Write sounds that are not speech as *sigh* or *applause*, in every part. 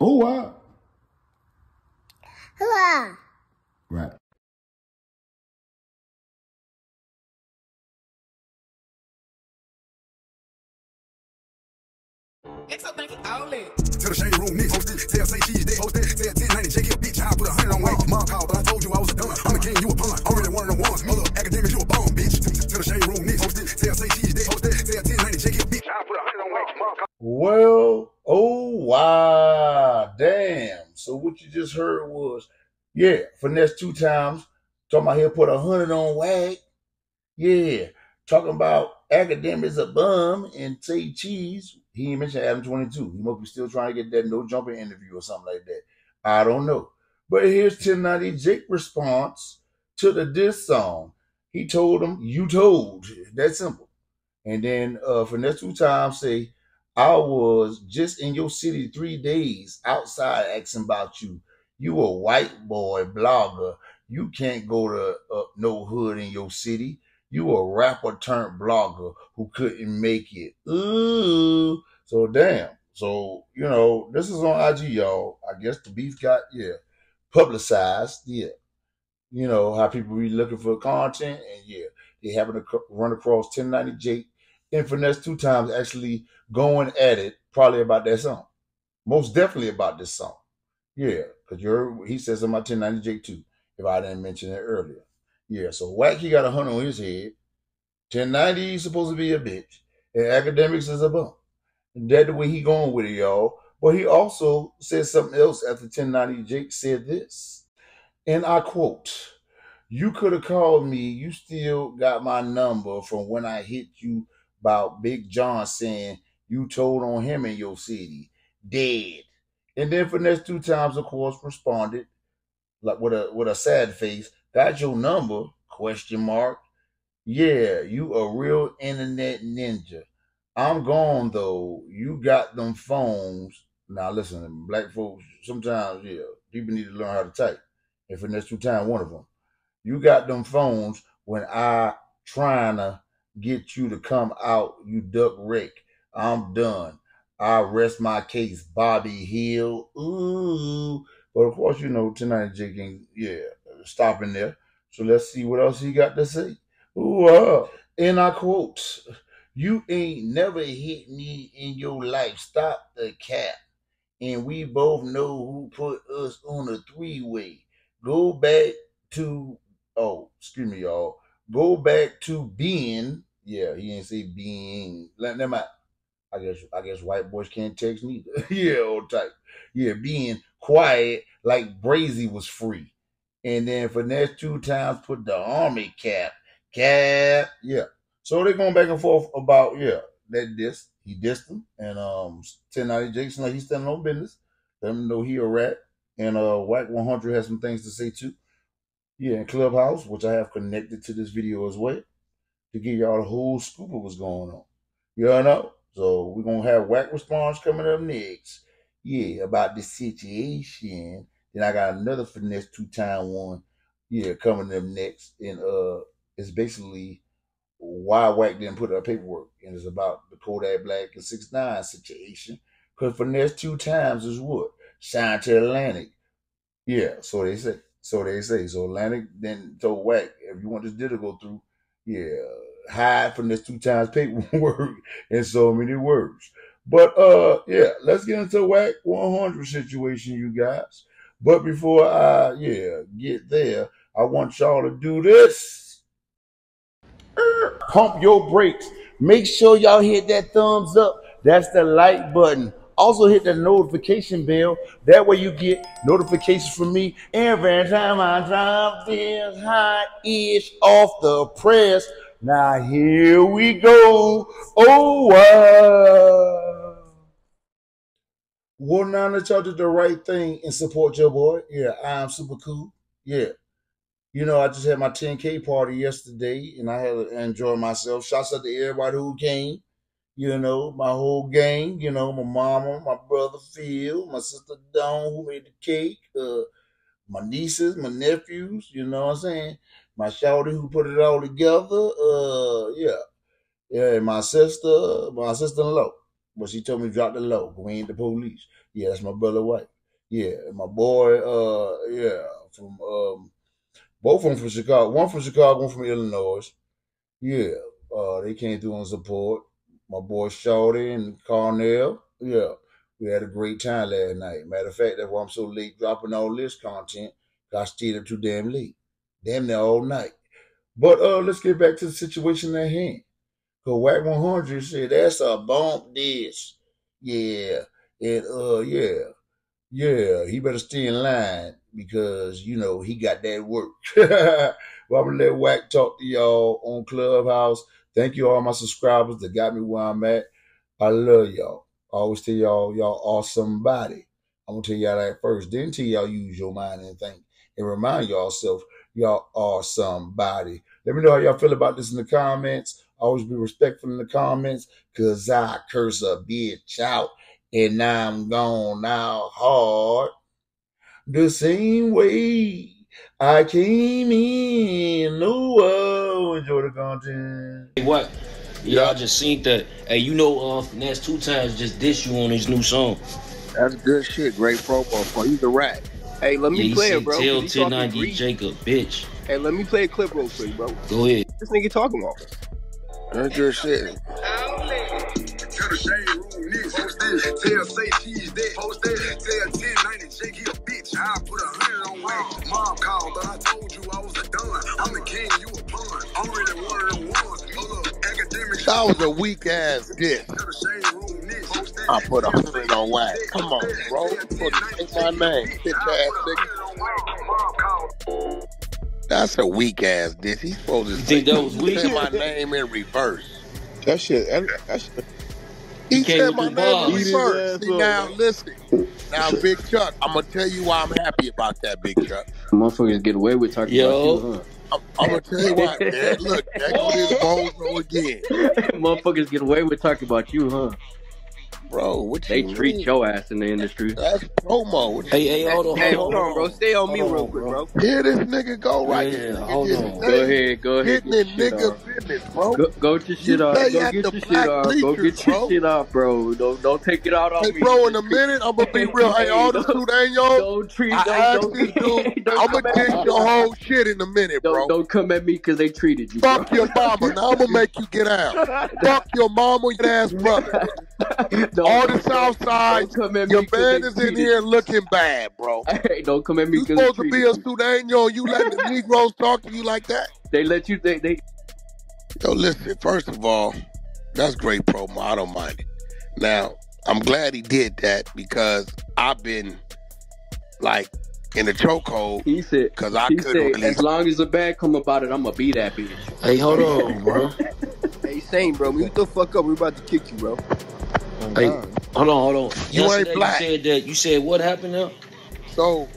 Oh, wow. Hurrah. Right. To the shade room, Nick hosted. Tell SayCheese, they hosted. Tell 1090, Jake, a bitch. I put a hundred on weight. Mom called, but I told you I was a dumb. I'm a king, you a pawn. I'm really one of the ones. Other Akademiks, you a bum, bitch. To the shade room, Nick hosted. Tell SayCheese, they hosted. Tell 1090, Jake, a bitch. I put a Well, oh wow, damn. So what you just heard was, yeah, Finesse2tymes. Talking about he'll put a hundred on Wack. Yeah, talking about Akademiks a bum and SayCheese. He mentioned Adam 22. He must be still trying to get that no jumper interview or something like that. I don't know. But here's 1090 Jake response to the diss song. He told him, you told. That simple. And then uh Finesse2tymes say, I was just in your city three days outside asking about you. You a white boy blogger. You can't go to uh, no hood in your city. You a rapper turned blogger who couldn't make it. Ooh. So damn. So, you know, this is on IG, y'all. I guess the beef got, yeah, publicized. Yeah. You know, how people be looking for content and yeah, they happen to run across 1090 Jake and two times actually going at it, probably about that song. Most definitely about this song. Yeah, because you're he says something about 1090 Jake too, if I didn't mention it earlier. Yeah, so Wack he got a hundred on his head. 1090 is supposed to be a bitch. And Akademiks is a bum. That's the way he going with it, y'all. But he also said something else after 1090 Jake said this. And I quote, You could have called me. You still got my number from when I hit you about Big John saying you told on him in your city. Dead. And then Finesse2tymes, of course, responded like with a with a sad face. Got your number? Question mark. Yeah, you a real internet ninja. I'm gone though. You got them phones. Now listen, black folks. Sometimes, yeah, people need to learn how to type. And Finesse2tymes, one of them. You got them phones when I trying to get you to come out. You duck Rick. I'm done. I rest my case, Bobby Hill. Ooh. But of course, you know, tonight Jake yeah, stopping there. So let's see what else he got to say. Ooh, uh, and I quote, You ain't never hit me in your life. Stop the cap. And we both know who put us on a three way. Go back to, oh, excuse me, y'all. Go back to being, yeah, he didn't say being. Let them. I guess I guess white boys can't text neither. *laughs* yeah, old type. Yeah, being quiet like Brazy was free. And then Finesse2tymes put the army cap. Cap. Yeah. So they're going back and forth about, yeah, that diss. He dissed him. And um 1090 Jason like he's standing on business. Let him know he a rat. And uh Wack 100 has some things to say too. Yeah, in Clubhouse, which I have connected to this video as well, to give y'all the whole scoop of what's going on. You know? So we're gonna have Wack response coming up next. Yeah, about this situation. Then I got another finesse two time one. Yeah, coming up next. And uh it's basically why Wack didn't put up paperwork. And it's about the Kodak Black and 6 9 situation. Because Finesse2tymes is what? Signed to Atlantic. Yeah, so they say. So they say. So Atlantic then told Wack, if you want this deal to go through, yeah, hide from this two times paperwork *laughs* in so many words. But uh yeah, let's get into Wack 100 situation, you guys. But before I yeah get there, I want y'all to do this. Pump your brakes. Make sure y'all hit that thumbs up. That's the like button. Also hit the notification bell. That way you get notifications from me every time I drop this hot ish off the press. Now here we go. Oh wow. That y'all did the right thing and support your boy. Yeah, I'm super cool. Yeah. You know, I just had my 10K party yesterday and I had to enjoy myself. Shouts out to everybody who came. You know, my whole gang, you know, my mama, my brother Phil, my sister Dawn who made the cake, uh, my nieces, my nephews, you know what I'm saying? My shouty who put it all together. Uh yeah. Yeah, and my sister, my sister in law. But she told me drop the low. We ain't the police. Yeah, that's my brother White. Yeah, my boy. Uh, yeah, from um, both of them from Chicago. One from Chicago, one from Illinois. Yeah, uh, they came through on support. My boy Shorty and Carnell. Yeah, we had a great time last night. Matter of fact, that's why I'm so late dropping all this content. I stayed up too damn late, damn near all night. But uh, let's get back to the situation at hand. Cause Wack 100 said that's a bump this. Yeah. And uh yeah. Yeah, he better stay in line because you know he got that work. *laughs* well, I'm gonna let Wack talk to y'all on Clubhouse. Thank you all my subscribers that got me where I'm at. I love y'all. I always tell y'all y'all are somebody. I'm gonna tell y'all that first, then tell y'all use your mind and think and remind yourself y'all are somebody. Let me know how y'all feel about this in the comments. Always be respectful in the comments, cause I curse a bitch out and I'm gone now hard. The same way I came in. Oh, enjoy the content. Hey, what? Y'all just seen that. Hey, you know, uh, Finesse2tymes just dish you on his new song. That's good shit. Great promo for you. The rat. Hey, let me he play it, said, bro. 'cause tell 1090 Jacob, bitch. Hey, let me play a clip real quick, bro. Go ahead. This nigga talking about. That's good shit. Tell the shade room niggas post this. Tell say cheese that post that. Tell 1090 Jake he a bitch. I put a hundred on way. Mom called, but I told you I was a don. I'm the king, you a pawn. I'm really one of them ones. Hold up, academic. That was a weak ass diss. I put a hundred on wax. Come on, bro. You supposed to take my name, bitch ass nigga. That's a weak ass diss. He's supposed to You think say, that was weak? say my name in reverse. That shit, that, that shit. He He came said with my name in bars. Eat his reverse. See now, listen. Now, Big Chuck, I'm gonna tell you why I'm happy about that, Big Chuck. Motherfuckers get away with talking Yo. about you, I'm, I'm gonna tell you why. There, look, there go this bozo again. *laughs* Motherfuckers get away with talking about you, huh? Bro. What They you treat mean? your ass in the industry. That's promo. Hey, hey, hold on, Hey, hold hold on, on, bro. Stay on me Hold real on, quick, bro. bro. Here this nigga go right Yeah, here. hold Just on. Go ahead, go ahead. Getting Get in nigga off. business, bro. Go, go get your shit off. stay Go at get your shit black off. Go get your bro. shit off, bro. Don't don't take it out on Hey, me. bro, in a minute, I'm gonna be real. Hey, all the don't, Sudanos, don't treat. I Don't asked don't, this *laughs* dude, don't I'm gonna at dish me. your whole shit in a minute, bro. Don't don't come at me because they treated you. Fuck your mama. Now I'm gonna make you get out. *laughs* Fuck your mama, your ass brother. *laughs* don't, All the South *laughs* don't, come at your me because band is in here looking bad, bro. *laughs* Hey, don't come at me You because supposed to be a you. Sudano and you let the *laughs* Negroes talk to you like that? They let you. They they Yo, listen, first of all, that's great promo. I don't mind it. Now, I'm glad he did that because I've been like in the chokehold He said, because I couldn't said, really. as long as a bad come about it, I'm gonna be that bitch. Hey, hold on, bro. Hey, Saint, bro. Mute the fuck up. We're about to kick you, bro. Oh, Hey, hold on, hold on. You ain't black. You said that. You said what happened now? So,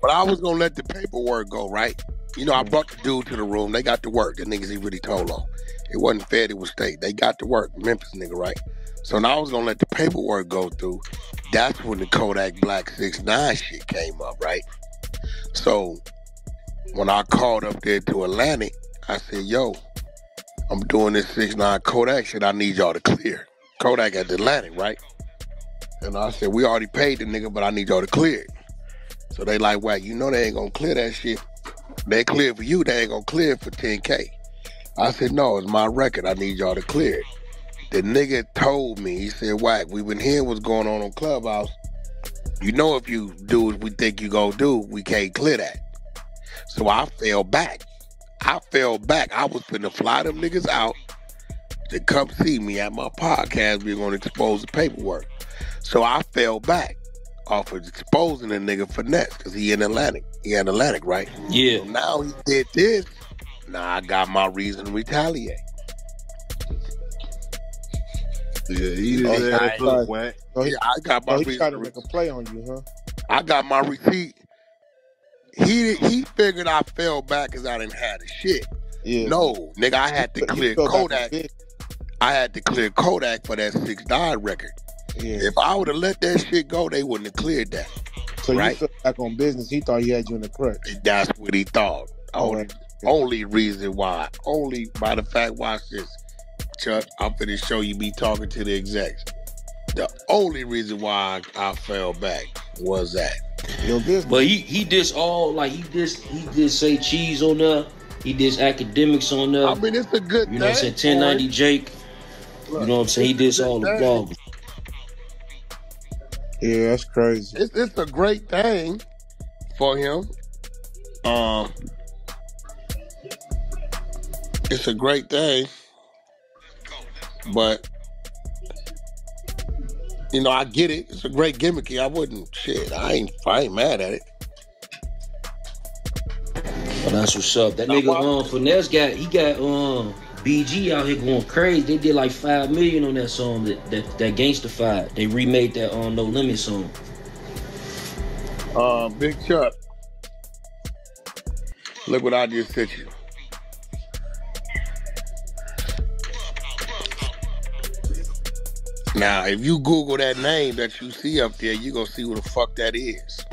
but I was gonna let the paperwork go, right? You know, I mm-hmm. brought the dude to the room. They got to work. The niggas he really told on. It wasn't fair. It was state. They got to work. Memphis nigga, right? So now I was gonna let the paperwork go through. That's when the Kodak Black Six Nine shit came up, right? So when I called up there to Atlantic, I said, "Yo, I'm doing this Six Nine Kodak shit. I need y'all to clear." Kodak at the Atlantic, right? And I said, "We already paid the nigga, but I need y'all to clear it." So they like, "Wack, you know they ain't gonna clear that shit. They clear for you. They ain't gonna clear for 10K. I said, "No, it's my record. I need y'all to clear it." The nigga told me, he said, Wack, we been hearing what's going on on Clubhouse. You know, if you do what we think you gonna do, we can't clear that. So I fell back. I fell back. I was finna fly them niggas out to come see me at my podcast. We are gonna expose the paperwork. So I fell back off of exposing the nigga finesse because he in Atlantic. He in Atlantic, right? Yeah. So now he did this. Now I got my reason to retaliate. Yeah, eat his Okay. ass up, Wack. So he, oh, I got my so he reason. tried to to make a play on you, huh? I got my receipt. He he figured I fell back because I didn't have the shit. Yeah. No, nigga, I had to clear felt like Kodak. Bitch. I had to clear Kodak for that six nine record. Yeah. If I would have let that shit go, they wouldn't have cleared that. So you right. fell back on business. He thought he had you in the crutch. That's what he thought. All Only, right. only reason why. Only by the fact. Watch this, Chuck. I'm finna show you me talking to the execs. The only reason why I, I fell back was that. Your business. But he he did all like he did he did SayCheese on there. He did Akademiks on there. I mean, it's a good you know what I'm thing. saying? 1090 Jake. Look, You know what I'm saying? He did all the Good. Yeah, that's crazy. It's, it's a great thing for him. Um, it's a great thing, but you know, I get it. It's a great gimmicky. I wouldn't shit. I ain't. I ain't mad at it. But that's what's up. That nigga why- um finesse got he got um BG out here going crazy. They did like five million on that song that that, that gangstified. They remade that um No Limit song. Um, Big Chuck. Look what I just sent you. Now, if you Google that name that you see up there, you gonna see who the fuck that is.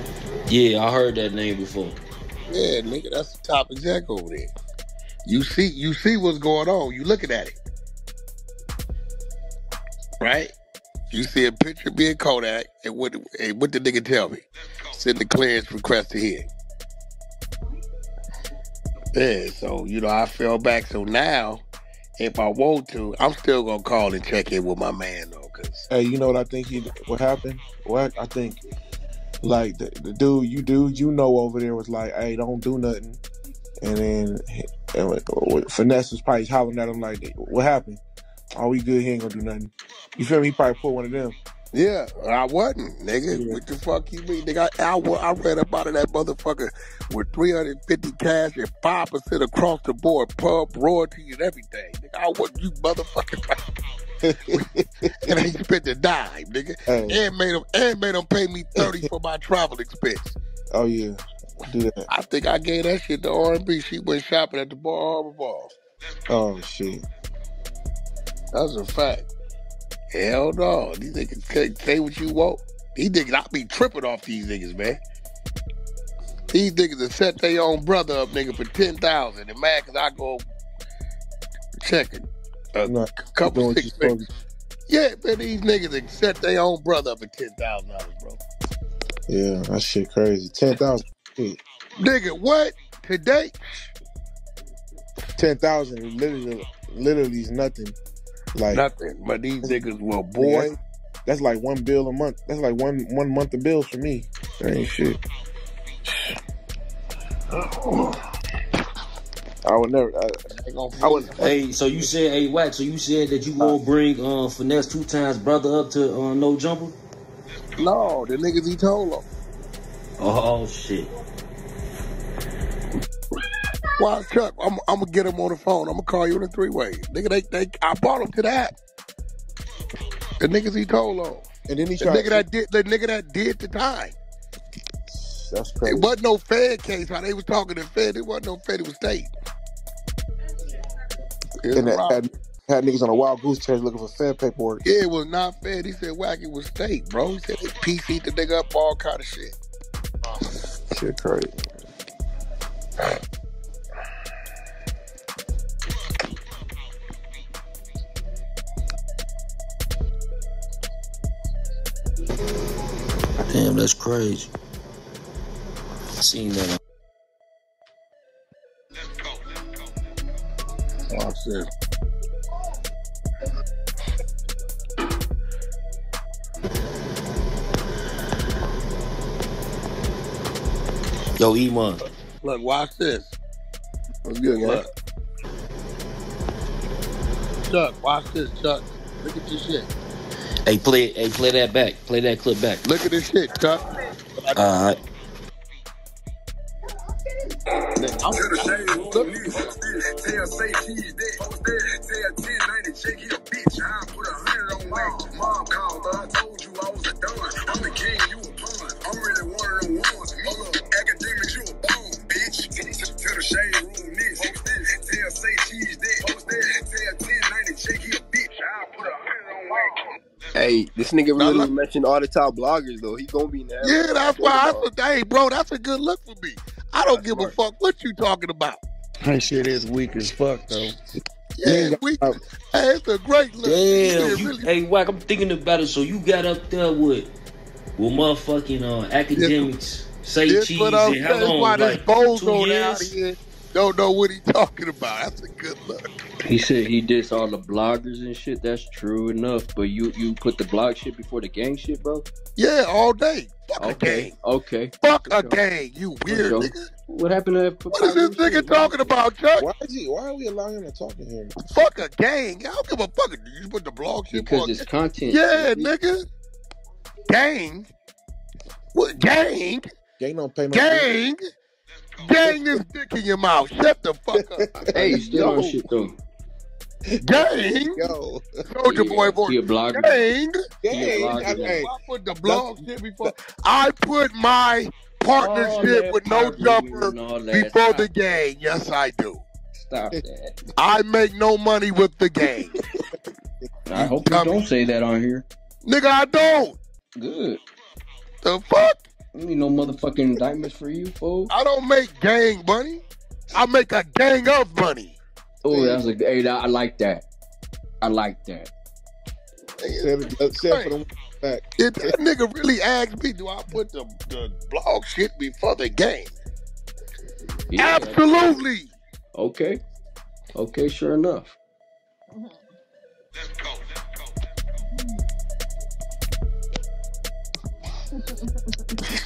Yeah, I heard that name before. Yeah, nigga, that's the top exec over there. You see, you see what's going on. You looking at it, right? You see a picture being Kodak, and what? And what the nigga tell me? Send the clearance request to here. Yeah, so you know I fell back. So now, if I want to, I'm still gonna call and check in with my man though, cause Hey, you know what I think he what happened? What I think like the, the dude you dude you know over there was like, hey, don't do nothing. And then and like, finesse was probably hollering at him like, what happened? Oh, we good. He ain't gonna do nothing. You feel me? He probably put one of them. yeah, I wasn't, nigga. Yeah. What the fuck you mean, nigga? I, I, I read about it, that motherfucker with 350 cash and five percent across the board, pub royalty and everything. Nigga, I want you motherfucking. *laughs* *laughs* and he spent a dime, nigga, Hey, and made him and made him pay me thirty for my travel expense. oh yeah, do that. I think I gave that shit to R&B. She went shopping at the Bal Harbour Ball. Oh shit. That's a fact. Hell no. These niggas can't say what you want. These niggas, I be tripping off these niggas, man. These niggas have set their own brother up, nigga, for 10000 and mad because I go checking a know, couple six figures. Yeah, man, these niggas have set their own brother up for $10,000, bro. Yeah, that shit crazy. Ten thousand. Shit. Nigga, what? Today? Ten thousand literally literally is nothing. Like Nothing. But these niggas, well, boy. that's like one bill a month. That's like one one month of bills for me. That ain't shit. *sighs* I would never. I, ain't gonna I would. Hey, so you said hey Wack, so you said that you won't bring uh Finesse2tymes brother up to uh, no jumper? No, the niggas he told them. Oh shit. Why, Chuck? I'm, I'm gonna get him on the phone. I'm gonna call you in a three way. Nigga, they, they, I brought him to that. The niggas he told on. And then he The nigga that did, the nigga that did the time. that's crazy. It wasn't no Fed case. How they was talking to Fed, it wasn't no Fed. It was state. It and that had, had niggas on a wild goose chase looking for Fed paperwork. Yeah, it was not Fed. He said Wack. It was state, bro. He said they PC'd the nigga up all kind of shit. Shit crazy. Damn, that's crazy. I seen that. Oh, shit. Yo, Iman. Look, watch this. What's good, man? Look. Chuck, watch this, Chuck. Look at this shit. Hey, play hey, play that back. Play that clip back. Look at this shit, Chuck. Alright. I'm, To the shade room, look, niggas post this. Tell say Hey, this nigga really look- mentioned all the top bloggers though. He gonna be in there. Yeah, that's why I said, hey, bro, that's a good look for me. I don't give a fuck what you talking about. That shit is weak as fuck though. Yeah, got- we. Hey, it's a great look. Damn. Yeah, You, really. hey, Wack, I'm thinking about it. So you got up there with, with motherfucking uh, Akademiks, say This cheese, what I'm and how saying. That's long? why this Like bozo two down years? here don't know what he talking about. That's a good look. He said he dissed all the bloggers and shit. That's true enough. But you you put the blog shit before the gang shit, bro. Yeah, all day. Fuck a Okay, gang. okay. Fuck For a sure. gang. You weird sure. nigga. What happened to that? What is this nigga talking about, Chuck? Why is he? Why are we allowing him to talk to him? Fuck a gang. I don't give a fuck. You just put the blog shit Because it's content. Yeah, baby. nigga. Gang. What gang? Gang don't pay no. Gang. Gang this dick in your mouth. Shut the fuck up. Hey, you still on shit though. Gang. Yo, Soldier boy He voice. a blogger. Gang. gang. blogger, I- hey, I put the blog shit before. I put my partnership with no jumper and all that. before Stop, the gang. Yes, I do. stop that. I make no money with the gang. I hope you dummy. don't say that on here. Nigga, I don't. Good. The fuck? You need no motherfucking indictments for you, fool. I don't make gang money. I make a gang of money. Oh, that's a hey. that- I like that. I like that. Said it, said it for the back. If that nigga really asked me, do I put the, the blog shit before the game? Yeah. Absolutely. Okay. Okay. Sure enough. Mm-hmm.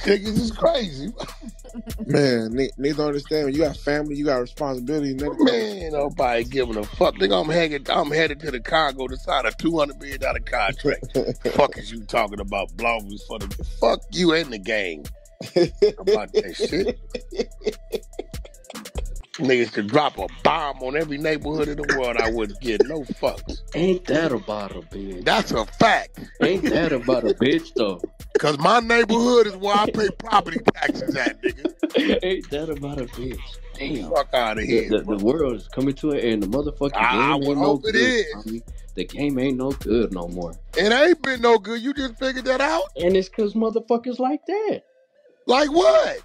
Niggas is crazy. *laughs* Man, need, don't understand when you got family, you got responsibilities. Nigga. Man, nobody giving a fuck. Nigga, I'm headed, I'm headed to the Congo to sign a $200 million contract. *laughs* fuck is you talking about bloggers for the fuck you and the gang *laughs* about that shit. Niggas could drop a bomb on every neighborhood in the world. I wouldn't get no fucks. Ain't that about a bitch? That's a fact. Ain't that about a bitch though? Cause my neighborhood is where I pay property taxes at, nigga. Ain't that about a bitch? Damn. Fuck out of here. the, the world is coming to an end. The motherfucking I- I game would ain't no good. is. homie. The game ain't no good no more. It ain't been no good. You just figured that out? And it's cause motherfuckers like that. Like what?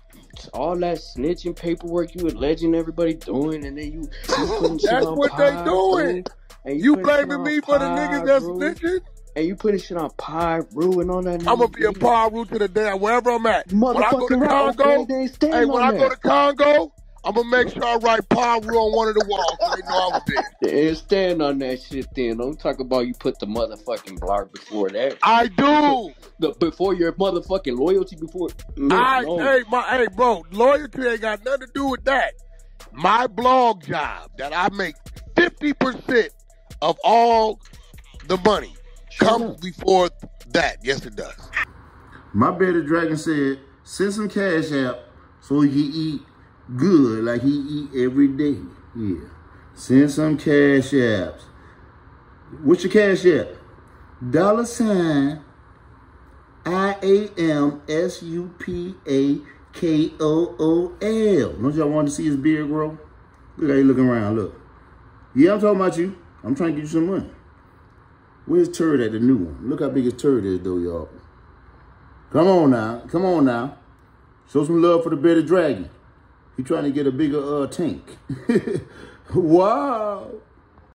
All that snitching paperwork you alleging everybody doing, and then you, you *laughs* putting shit That's on what they doing. bro, and You shit blaming me for the niggas that's bro, snitching? and you putting shit on Pi, Rue, and all that. I'm gonna be a par to the day wherever I'm at. When I go to right, Congo, okay, they ain't stand hey, when I go to. Congo, I'm gonna make sure I write par on one of the walls so they know I was there. They stand on that shit. Then don't talk about you put the motherfucking blog before that. I do. The, before your motherfucking loyalty before. No, I no. hey my hey bro, loyalty ain't got nothing to do with that. My blog job that I make fifty percent of all the money Sure comes enough. before that. Yes, it does. My better dragon said, send some cash out so he can eat good like he eat every day. Yeah. Send some cash apps. What's your cash app? Dollar sign I A M S U P A K O O L. Don't y'all want to see his beard grow? Look how he looking around. Look. Yeah, I'm talking about you. I'm trying to get you some money. Where's Turd at the new one? Look how big his turd is, though, y'all. Come on now. Come on now. Show some love for the bearded dragon. He trying to get a bigger uh tank. *laughs* wow.